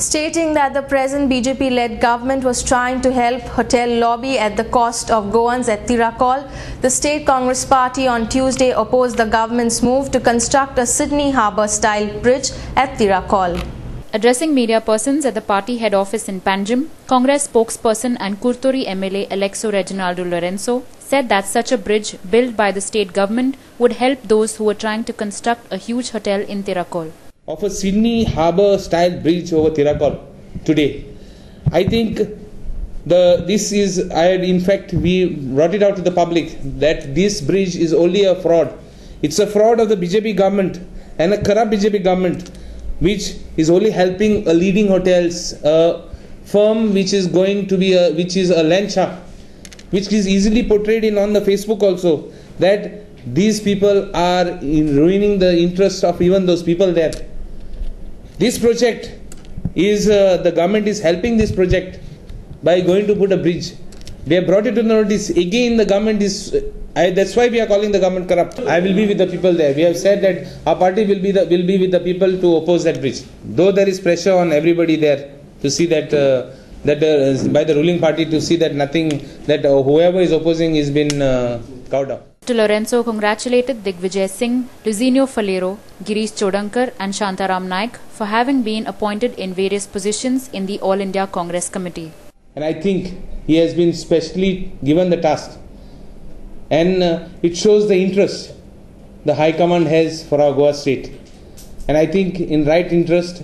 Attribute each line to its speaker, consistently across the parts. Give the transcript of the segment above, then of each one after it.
Speaker 1: Stating that the present BJP led government was trying to help hotel lobby at the cost of Goans at Tiracol, the State Congress Party on Tuesday opposed the government's move to construct a Sydney Harbour style bridge at Tiracol.
Speaker 2: Addressing media persons at the party head office in Panjim, Congress spokesperson and Curtorim MLA Aleixo Reginaldo Lourenco said that such a bridge built by the state government would help those who were trying to construct a huge hotel in Tiracol
Speaker 3: of a Sydney harbour style bridge over Tiracol today. I think the this is I had in fact we brought it out to the public that this bridge is only a fraud. It's a fraud of the BJP government and a corrupt BJP government which is only helping a leading hotels, a firm which is going to be a which is a lancha, which is easily portrayed in on the Facebook also that these people are ruining the interest of even those people there this project is uh, the government is helping this project by going to put a bridge. They have brought it to notice. Again, the government is. Uh, I, that's why we are calling the government corrupt. I will be with the people there. We have said that our party will be the, will be with the people to oppose that bridge. Though there is pressure on everybody there to see that uh, that uh, by the ruling party to see that nothing that uh, whoever is opposing is been cowed down.
Speaker 2: Lourenco congratulated Digvijay Singh, Luizinho Faleiro, Girish Chodankar and Shantaram Naik for having been appointed in various positions in the All India Congress Committee.
Speaker 3: And I think he has been specially given the task. And uh, it shows the interest the High Command has for our Goa state. And I think in right interest,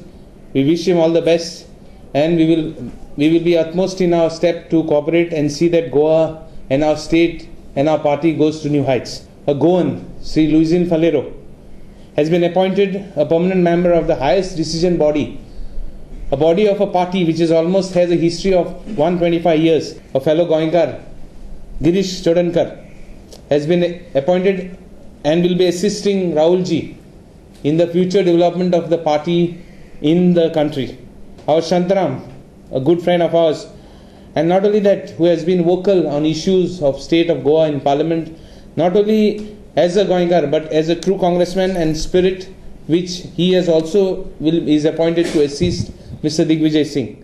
Speaker 3: we wish him all the best and we will, we will be utmost in our step to cooperate and see that Goa and our state and our party goes to new heights. A Goan, Sri Luisin Faleiro, has been appointed a permanent member of the highest decision body, a body of a party which is almost has a history of 125 years. A fellow Goinkar, Girish Chodankar, has been appointed and will be assisting Rahulji in the future development of the party in the country. Our Shantaram, a good friend of ours, and not only that, who has been vocal on issues of state of Goa in parliament, not only as a Goinkar but as a true congressman and spirit which he has also will, is appointed to assist Mr. Digvijay Singh.